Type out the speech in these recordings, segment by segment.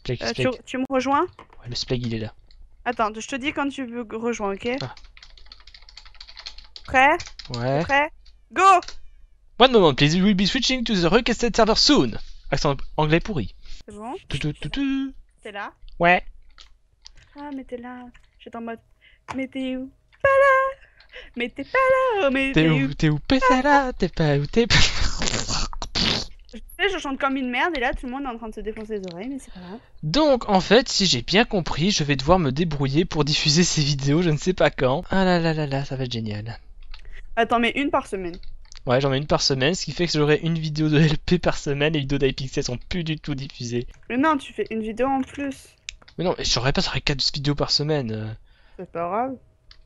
Splag, Euh, tu, tu me rejoins? Ouais, le splag il est là. Attends, je te dis quand tu veux rejoindre, ok? Ah. Prêt? Ouais. Prêt? Go One moment, please. We will be switching to the requested server soon. Accent anglais pourri. C'est bon? T'es là? Ouais. Ah, mais t'es là. J'étais en mode. Mais t'es où? Pas là Mais t'es pas là oh, Mais T'es t'es où T'es où? Pessa là T'es pas où T'es pas. Tu sais, je chante comme une merde et là tout le monde est en train de se défoncer les oreilles, mais c'est pas grave. Donc, en fait, si j'ai bien compris, je vais devoir me débrouiller pour diffuser ces vidéos, je ne sais pas quand. Ah là là là là, ça va être génial. Attends, mais une par semaine. Ouais, j'en mets une par semaine, ce qui fait que j'aurai une vidéo de LP par semaine. Les vidéos d'iPixel sont plus du tout diffusées. Mais non, tu fais une vidéo en plus. Mais non, mais j'aurais pas, ça aurait 4 vidéos par semaine. C'est pas grave.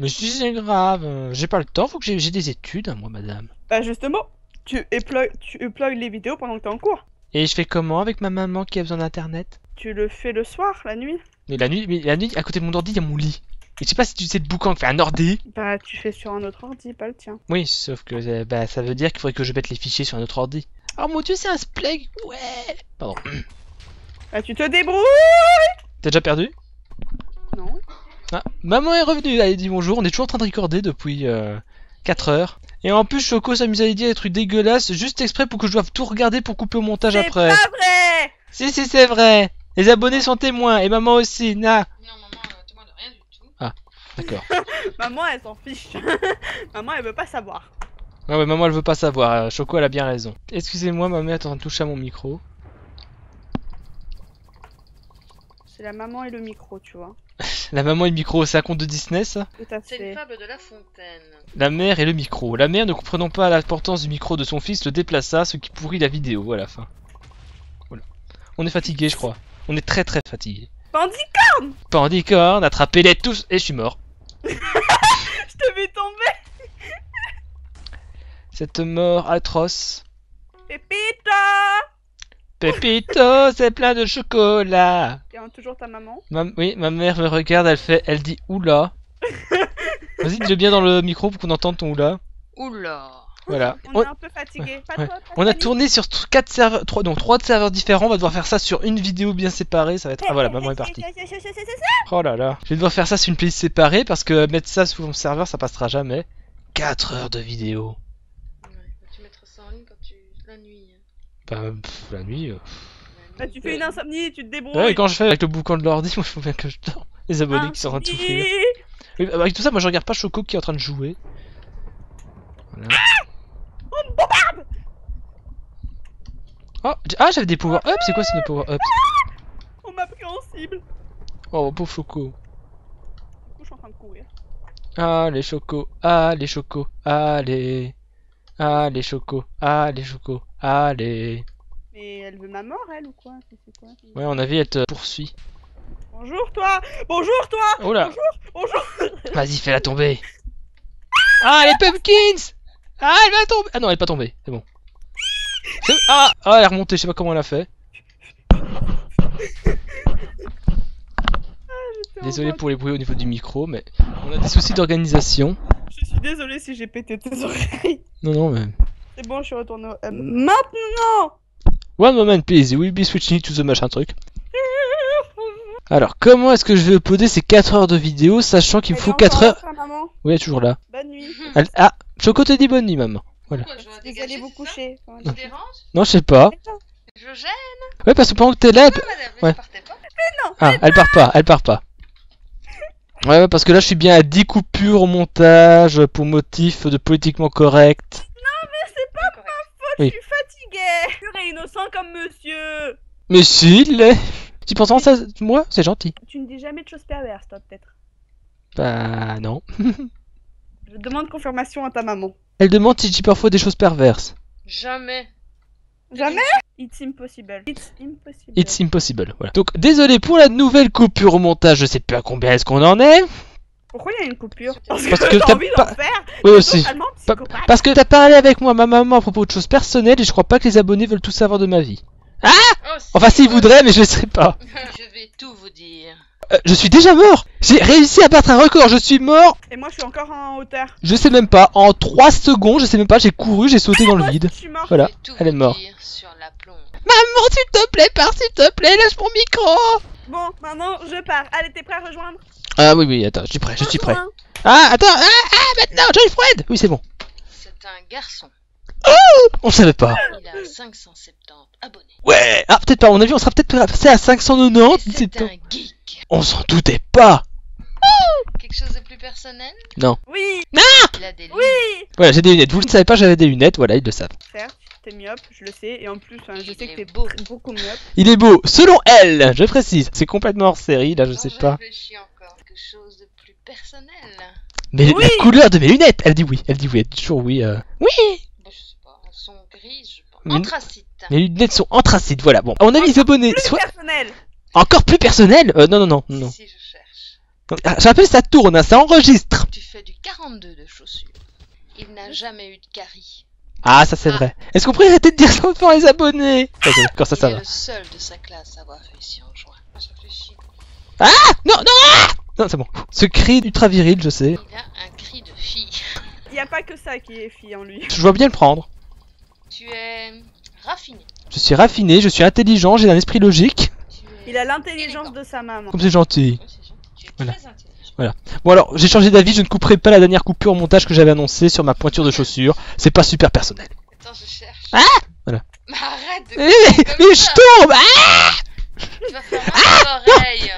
Mais si c'est grave, j'ai pas le temps, faut que j'ai des études, moi, madame. Bah justement, tu upload, tu upload les vidéos pendant que t'es en cours. Et je fais comment avec ma maman qui a besoin d'internet? Tu le fais le soir, la nuit? Mais la nuit, mais la nuit, à côté de mon ordi, il y a mon lit. Et je sais pas si tu sais le boucan qui fait un ordi. Bah tu fais sur un autre ordi, pas le tien. Oui, sauf que euh, bah, ça veut dire qu'il faudrait que je mette les fichiers sur un autre ordi. Oh mon dieu, c'est un splag Ouais Pardon. Bah tu te débrouilles T'as déjà perdu? Non. Ah, maman est revenue, elle dit bonjour, on est toujours en train de recorder depuis 4 heures. Et en plus, Choco s'amuse à dire des trucs dégueulasses, juste exprès pour que je doive tout regarder pour couper au montage C'est après. pas vrai Si, si, c'est vrai Les abonnés sont témoins, et maman aussi, na Non, maman, euh, témoin de rien du tout. D'accord. Maman elle s'en fiche. Maman elle veut pas savoir. Ouais, ouais, maman elle veut pas savoir, euh, Choco elle a bien raison. Excusez-moi, ma mère est en train de toucher à mon micro. C'est la maman et le micro, tu vois. La maman et le micro, c'est un conte de Disney ça Tout à C'est une fable de La Fontaine. La mère et le micro. La mère, ne comprenant pas l'importance du micro de son fils, le déplaça, ce qui pourrit la vidéo à la fin. Voilà. On est fatigué, je crois. On est très très fatigué. Bandit, Pandicorne, attrapez-les tous et je suis mort. je te vais tomber Cette mort atroce. Pépita Pépito, c'est plein de chocolat. Et hein, toujours ta maman. Ma- oui, ma mère me regarde, elle fait, elle dit oula. Vas-y, dis-le bien dans le micro pour qu'on entende ton oula. Oula. Voilà. On On, est un peu fatigué. Pas ouais. trop, pas on a tourné sur 4 serveurs, 3, donc 3 serveurs différents. On va devoir faire ça sur une vidéo bien séparée. Ça va être. Ah voilà, maman est partie. Oh là là. Je vais devoir faire ça sur une playlist séparée parce que mettre ça sur mon serveur, ça passera jamais. 4 heures de vidéo. Ouais, tu mettras ça en ligne quand tu. la nuit. Bah, pff, la nuit. euh. Bah, tu fais une insomnie, tu te débrouilles. Ouais, quand je fais avec le boucan de l'ordi, moi, il faut bien que je dors. Les abonnés qui sont en train de souffrir. Insomnie. Oui, bah, avec tout ça, moi, je regarde pas Choco qui est en train de jouer. Voilà. Oh, j- ah, j'avais des power up. C'est quoi, des power up On m'a pris en cible. Oh, pauvre Choco. Du coup, je suis en train de courir. Allez, Choco. Allez, Choco. Allez. Allez, Choco. Allez, Choco. Allez. Mais elle veut ma mort, elle, ou quoi? Ouais, on a vu, elle te poursuit. Bonjour, toi Bonjour, toi Oh là. Bonjour Vas-y, fais-la tomber. Ah, les pumpkins Ah, elle va tomber Ah non, elle est pas tombée, c'est bon. Ah, ah, elle est remontée, je sais pas comment elle a fait. En Désolé pour les bruits au niveau du micro, mais on a des soucis d'organisation. Suis désolée si j'ai pété tes oreilles. Non, non, mais... C'est bon, je suis retournée au... euh, maintenant One moment, please, we'll be switching to the machin truc. Alors, comment est-ce que je vais uploader ces 4 heures de vidéo, sachant qu'il me faut est 4 encore là, heures... maman. Oui, elle est toujours là. Bonne nuit. Elle- Ah, Choco te dit bonne nuit, maman. Voilà. Pourquoi je dois Vous allez ça coucher. Dire dérange Non, je sais pas. Je gêne Ouais, parce que pendant que t'es là, elle... Madame, Ouais. je partais pas. Ah, elle part pas, elle part pas. Ouais, ouais, parce que là, je suis bien à 10 coupures au montage pour motif de politiquement correct. Correct. Oui. Je suis fatiguée. Pur et innocent comme monsieur. Mais si, il l'est. Tu penses en ça, moi? C'est gentil. Tu ne dis jamais de choses perverses, toi, peut-être. Bah, non. Je demande confirmation à ta maman. Elle demande si je dis parfois des choses perverses. Jamais. Jamais It's impossible. It's impossible. It's impossible, voilà. Donc, désolé pour la nouvelle coupure au montage, je sais plus à combien est-ce qu'on en est. Pourquoi il y a une coupure Parce Parce que t'as envie pas- d'en faire Oui, aussi. Pa-. Parce que t'as parlé avec moi, ma maman, à propos de choses personnelles et je crois pas que les abonnés veulent tout savoir de ma vie. Oh, si, Enfin, s'ils voudraient, mais je ne sais pas. je vais tout vous dire. Euh, je suis déjà mort J'ai réussi à battre un record, je suis mort Et moi, je suis encore en hauteur. Je sais même pas, en 3 secondes, je sais même pas, j'ai couru, j'ai sauté dans le vide. Je suis mort. Voilà, Je vais tout elle est morte. sur la. Maman, s'il te plaît, pars, s'il te plaît, lâche mon micro Bon, maintenant je pars. Allez, t'es prêt à rejoindre? Ah oui, oui, attends, je suis prêt, je suis prêt. Ah, attends, ah, ah, maintenant, Joy Fred Oui, c'est bon. C'est un garçon. On savait pas. Il a 570 abonnés. Ouais Ah, peut-être pas, à mon avis, on sera peut-être passé à 590 Et d'ici le C'est un geek. On s'en doutait pas Quelque chose de plus personnel? Oui, Il a des lunettes. oui Voilà, j'ai des lunettes. Vous ne savez pas, j'avais des lunettes, voilà, ils le savent. Certes, t'es myope, je le sais, et en plus, hein, je Il sais est que t'es beau. beaucoup myope. Il est beau, selon elle, je précise. C'est complètement hors série, là, je Alors, sais pas. réfléchis encore. Quelque chose de plus personnel. Mais Oui. la couleur de mes lunettes Elle dit oui, elle dit oui, elle dit toujours oui. euh. Oui Bon, je sais pas. Elles sont grises, je pense. Mais- Anthracite. Mes lunettes sont anthracites, voilà. Bon, à mon avis, les abonnés, Plus soit personnel encore plus personnel euh, Non, non, non, non. Si, je cherche. Ah, Je rappelle, ça tourne, hein, ça enregistre. Tu fais du 42 de chaussures. Il n'a jamais eu de carie. Ah, ça c'est Ah. vrai. Est-ce qu'on pourrait arrêter de dire ça devant les abonnés? Ok, Quand ça, Il ça est va. le seul de sa classe à avoir réussi en juin. Je réfléchis. Non, non ah Non, c'est bon. Ce cri ultra viril, je sais. Il a un cri de fille. Y a pas que ça qui est fille en lui. Je vois bien le prendre. Tu es raffiné. Je suis raffiné, je suis intelligent, j'ai un esprit logique. Il a l'intelligence de sa maman. Comme c'est gentil. Voilà. intelligent. Bon alors, j'ai changé d'avis, je ne couperai pas la dernière coupure au montage que j'avais annoncée sur ma pointure de chaussure. C'est pas super personnel. Attends, je cherche. Ah Voilà. Mais arrête de Mais, mais, comme mais je tombe ah, Tu vas faire mal aux oreilles.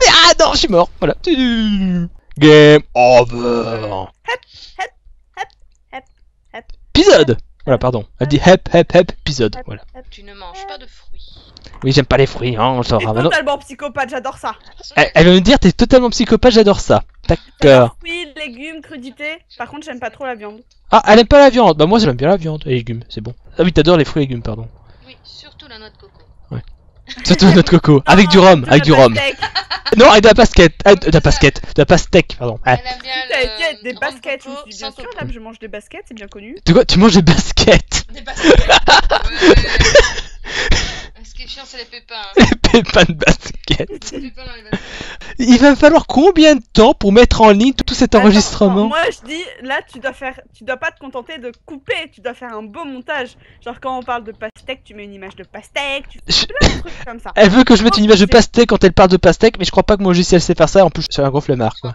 mais ah non, je suis mort. Voilà. Game over. Épisode Voilà, pardon. Elle dit hep hep hep épisode. Voilà. Tu ne manges pas de fruits. Oui, j'aime pas les fruits, hein, on le T'es totalement psychopathe, j'adore ça. Elle, elle va me dire, t'es totalement psychopathe, j'adore ça. D'accord. Fruits, légumes, crudités. Par contre, j'aime pas trop la viande. Ah, elle aime pas la viande. Bah moi j'aime bien la viande. Et les légumes, c'est bon. Ah oui, t'adores les fruits et légumes, pardon. Oui, surtout la noix de coco. Surtout notre coco. Avec du rhum, De avec la du rhum. Non, avec de la basket. Ah, de la basket. De la pastèque, pardon. Ah. Elle aime bien le des rhum baskets, je me coco suis dit, bien sans sûr, coco. là, je mange des baskets, c'est bien connu. Tu quoi? Tu manges des baskets? Des baskets. Ouais. Ce qui est chiant, c'est les pépins. hein. Les pépins de basket. Les pépins dans les baskets. Il va me falloir combien de temps pour mettre en ligne tout cet Attends, enregistrement Moi, je dis, là, tu dois faire, tu dois pas te contenter de couper, tu dois faire un beau montage. Genre, quand on parle de pastèque, tu mets une image de pastèque, tu fais Je- plein de trucs comme ça. Elle veut que je mette une image de pastèque quand elle parle de pastèque, mais je crois pas que mon logiciel sait faire ça. En plus, je suis un gros flemmard, quoi.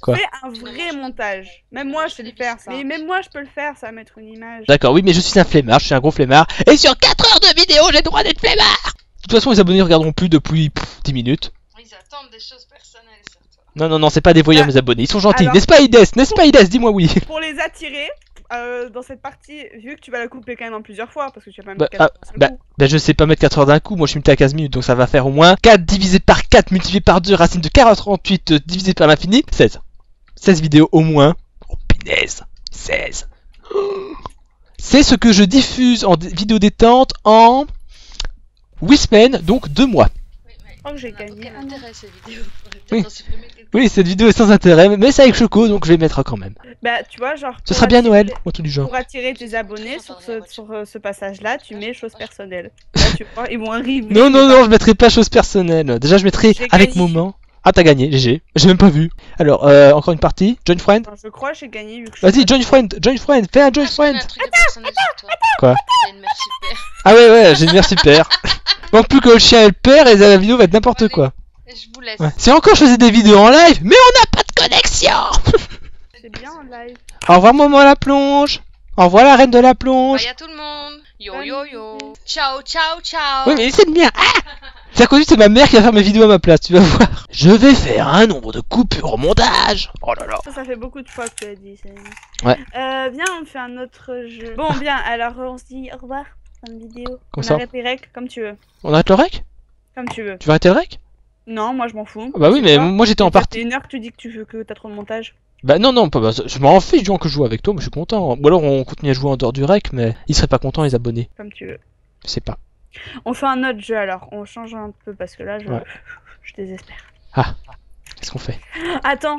Quoi Fais un vrai montage. Même moi, je sais le faire, ça. Mais même moi, je peux le faire, ça, mettre une image. D'accord, oui, mais je suis un flemmard, je suis un gros flemmard. Et sur 4 heures de vidéo, j'ai le droit d'être flemmard De toute façon, les abonnés regarderont plus depuis pff, 10 minutes. Ils attendent des choses personnelles sur toi. Non, non, non, c'est pas des voyeurs, Ah. mes abonnés. Ils sont gentils, Alors- n'est-ce pas, Ides? N'est-ce pas, Ides? Dis-moi oui. Pour les attirer, euh, dans cette partie, vu que tu vas la couper quand même en plusieurs fois, parce que tu vas pas Bah, mettre quatre ah, d'un seul bah, coup. bah, je sais pas mettre 4 heures d'un coup, moi je suis monté à 15 minutes, donc ça va faire au moins 4 divisé par 4 multiplié par 2, racine de 48 euh, divisé par l'infini, 16. 16 vidéos au moins. Oh punaise 16 C'est ce que je diffuse en dé- vidéo détente en 8 semaines, donc 2 mois. Crois que j'ai gagné. aucun intérêt cette vidéo. Oui. cette vidéo est sans intérêt, mais c'est avec Choco, donc je vais mettre quand même. Bah, tu vois, genre. Ce pour sera bien attirer- Noël, ou truc du genre. Pour attirer tes abonnés sur ce, sur euh, ce passage-là, tu mets choses personnelles. Là, tu vois, ils vont arriver. Non, non, non, je mettrai pas choses personnelles. Déjà, je mettrai avec gagné. moment. Ah, t'as gagné, GG. J'ai même pas vu. Alors, euh, encore une partie. Join friend. Je crois que j'ai gagné vu que je Vas-y, suis- join friend, join friend, fais un join Ah, friend. Quoi. Ah ouais, ouais, j'ai une mère super. Manque plus que le chien et le père et la vidéo va être n'importe Ouais, quoi. Je vous laisse. Ouais. Si encore je faisais des vidéos en live, mais on n'a pas de connexion C'est bien en live. Au revoir, maman à la plonge. Au revoir, la reine de la plonge. Bye à tout le monde. Yo yo yo. Ciao ciao ciao. Oui, mais c'est le mien. Ah c'est à cause de c'est ma mère qui va faire mes vidéos à ma place, tu vas voir. Je vais faire un nombre de coupures au montage. Oh là là. Ça, ça fait beaucoup de fois que tu as dit. ça. Ouais. Euh, viens, on fait un autre jeu. Bon, bien, alors on se dit au revoir. Fin de vidéo. Comme on ça. arrête les règles comme tu veux. On arrête le rec? Comme tu veux. Tu veux arrêter le rec? Non, moi je m'en fous. Ah Bah oui, mais moi j'étais en partie. une heure que tu dis que tu veux que t'as trop de montage. Bah non, non, pas, bah, je m'en fiche du moins que je joue avec toi, mais je suis content. Ou alors on continue à jouer en dehors du rec, mais ils seraient pas contents les abonnés. Comme tu veux. Je sais pas. On fait un autre jeu alors. On change un peu parce que là, je, Ouais. je désespère. Qu'est-ce qu'on fait? Attends,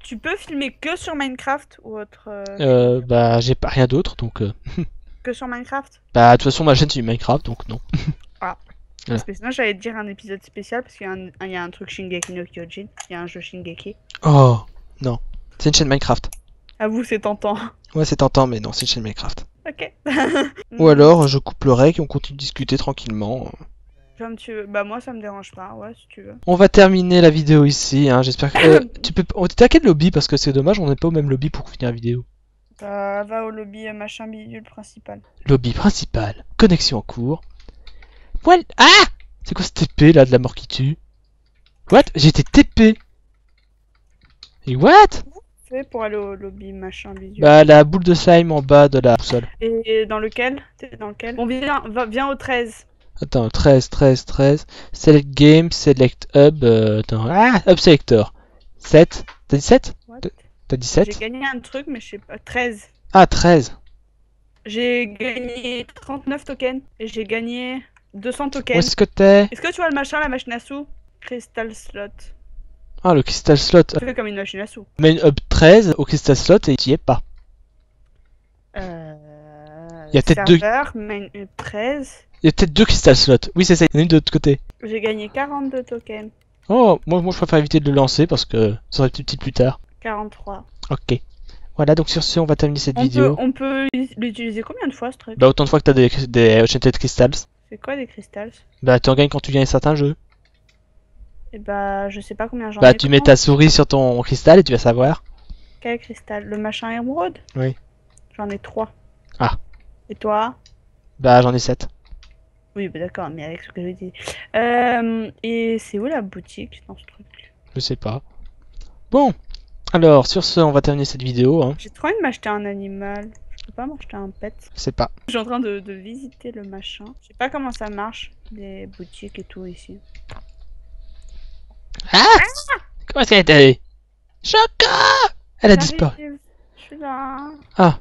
tu peux filmer que sur Minecraft ou autre euh, Euh, bah j'ai pas rien d'autre, donc... euh, Que sur Minecraft Bah de toute façon ma chaîne c'est du Minecraft, donc non. Voilà. Parce que sinon, j'allais te dire un épisode spécial parce qu'il y, a un- il y a un truc Shingeki no Kyojin. Il y a un jeu Shingeki. Oh, non. C'est une chaîne Minecraft. Avoue, c'est tentant. Ouais, c'est tentant, mais non, c'est une chaîne Minecraft. Ok. Ou alors je coupe le rec et on continue de discuter tranquillement. Comme tu veux. Bah moi ça me dérange pas, ouais si tu veux. On va terminer la vidéo ici, hein, j'espère que... Euh, tu peux... On était à quel lobby Parce que c'est dommage, on n'est pas au même lobby pour finir la vidéo. Bah va au lobby euh, machin bidule principal. Lobby principal, connexion en cours. Well... Ah C'est quoi ce TP là de la mort qui tue? What? Été TP Et what? Pour aller au lobby machin bidule. Bah la boule de slime en bas de la boussole. Et dans lequel? T'es dans lequel? On vient, viens au 13. Attends, 13, 13, 13. Select game, select hub. Euh, attends, ah, hub selector. 7. T'as dit 7 What T'as dit J'ai 7 gagné un truc mais je sais pas. 13. Ah, 13. J'ai gagné 39 tokens. Et j'ai gagné 200 Où tokens. est-ce que t'es Est-ce que tu vois le machin, la machine à sous? Crystal slot. Ah, le crystal slot. Fais comme une machine à sous. Mais une hub 13 au crystal slot et tu y es pas. Euh... Y a peut-être deux- main- euh, 13. Il y a peut-être deux crystal slots. Oui, c'est ça. Il y en a une de l'autre côté. J'ai gagné 42 tokens. Oh, moi, moi je préfère éviter de le lancer parce que ça aurait été petit plus tard. 43. Ok. Voilà, donc sur ce, on va terminer cette On vidéo. peut, on peut l'utiliser combien de fois ce truc? Bah, autant de fois que t'as des, des Enchanted Crystals. C'est quoi des cristals Bah, tu en gagnes quand tu gagnes certains jeux. Et bah, je sais pas combien j'en ai. Bah, tu mets ta souris sur ton cristal et tu vas savoir. Quel cristal? Le machin émeraude? Oui. J'en ai 3. Ah. Et toi? Bah, j'en ai 7. Oui, bah d'accord, mais avec ce que je dis. Euh, et c'est où la boutique dans ce truc? Je sais pas. Bon. Alors, sur ce, on va terminer cette vidéo. Hein. J'ai trop envie de m'acheter un animal. Je peux pas m'acheter un pet. Je sais pas. Je suis en train de, de visiter le machin. Je sais pas comment ça marche, les boutiques et tout ici. Ah Comment est-ce qu'elle est allée? Choca Elle a disparu. Je suis là. Ah.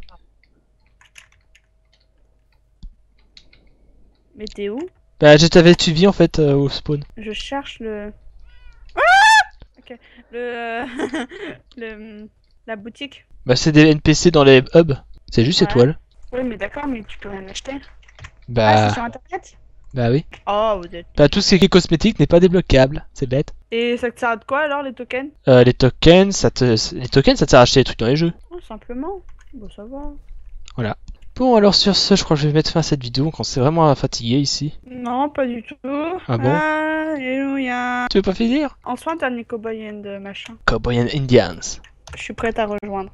Mais t'es où? Bah, je t'avais suivi en fait euh, au spawn. Je cherche le. Ah Ok. Le. le. La boutique. Bah, c'est des NPC dans les hubs. C'est juste Ouais. étoile. Oui, mais d'accord, mais tu peux rien acheter. Ah, Bah, c'est sur internet? bah oui. Oh, vous êtes. Bah, tout ce qui est cosmétique n'est pas débloquable. C'est bête. Et ça te sert à de quoi alors les tokens? Euh, les tokens, ça te, les tokens, ça te sert à acheter des trucs dans les jeux. Oh, Simplement. Bon, ça va. Bon, alors sur ce, je crois que je vais mettre fin à cette vidéo. On s'est vraiment fatigué ici. Non, pas du tout. Ah bon Alléluia. Tu veux pas finir? En soi, t'as Nico Boy and machin. Cowboy and Indians. Je suis prête à rejoindre.